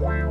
Wow.